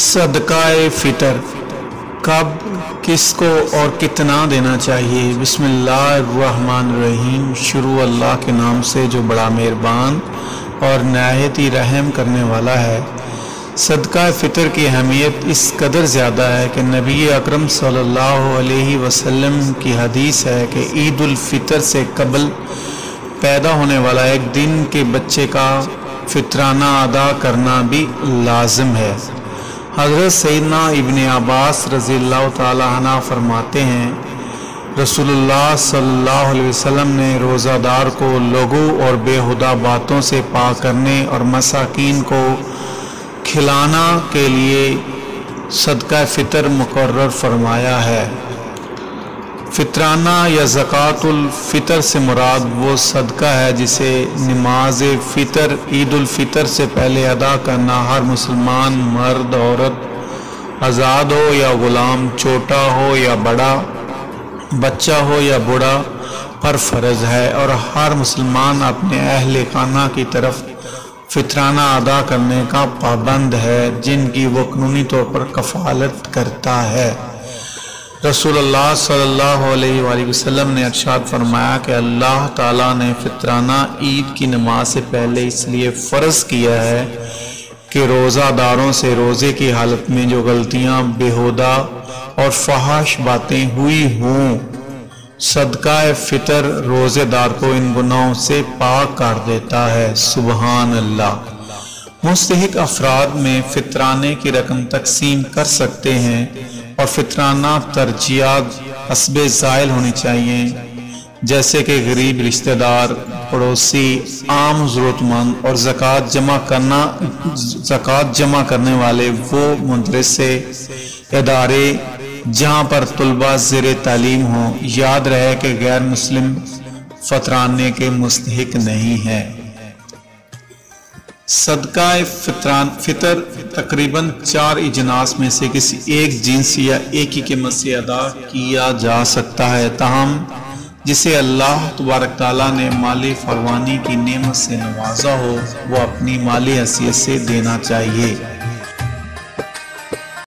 सदकाए फ़ितर। कब, किसको और कितना देना चाहिए? बिस्मिल्लाहिर्रहमानिर्रहीम। शुरू अल्लाह के नाम से जो बड़ा मेहरबान और नहायत ही रहम करने वाला है। सदका फ़ितर की अहमियत इस कदर ज़्यादा है कि नबी अकरम सल्लल्लाहु अलैहि वसल्लम की हदीस है कि ईद उल फ़ितर से कबल पैदा होने वाला एक दिन के बच्चे का फितराना अदा करना भी लाजम है। हज़रत सैदना इबन अब्बास रज़ी तना फरमाते हैं, रसूलुल्लाह सल्लल्लाहु अलैहि वसल्लम ने रोज़ादार को लोगों और बेहुदा बातों से पा करने और मसाकिन को खिलाना के लिए सदका फ़ितर मुकर फरमाया है। फितराना या ज़क़़तुल फ़ितर से मुराद वो सदका है जिसे नमाज़ फ़ितर ईद उल फ़ितर से पहले अदा करना हर मुसलमान, मर्द, औरत, आज़ाद हो या ग़ुलाम, छोटा हो या बड़ा, बच्चा हो या बूढ़ा, पर फ़र्ज़ है। और हर मुसलमान अपने अहल खाना की तरफ़ फितराना अदा करने का पाबंद है, जिनकी वो कानूनी तौर पर कफालत करता है। रसूलुल्लाह सल्लल्लाहु अलैहि ने अरशाद फरमाया कि अल्लाह ताला ने फितराना ईद की नमाज़ से पहले इसलिए फ़र्ज़ किया है कि रोज़ादारों से रोज़े की हालत में जो गलतियाँ, बेहुदा और फहाश बातें हुई हों, सदका फ़ितर रोज़ेदार को इन गुनाहों से पाक कर देता है। सुबहान अल्लाह मुस्तक अफराद में फितराने की रकम तकसीम कर सकते हैं। और फितराना तरजियात हसब ज़ायल होनी चाहिए। जैसे कि गरीब रिश्तेदार, पड़ोसी, आम ज़रूरतमंद और ज़क़़त जमा करना, ज़क़़त जमा करने वाले वो मदरसे, इदारे जहाँ पर तलबा ज़र तालीम हो। याद रहे कि गैर मुस्लिम फतराने के मुस्तक नहीं है। सदका फितरान, फितर तकरीबन चार इजनास में से किसी एक जिन्स या एक ही कीमत से अदा किया जा सकता है। तहम, जिसे अल्लाह तबारक तला ने माली फरवानी की नमत से नवाजा हो वह अपनी माली हैसियत से देना चाहिए।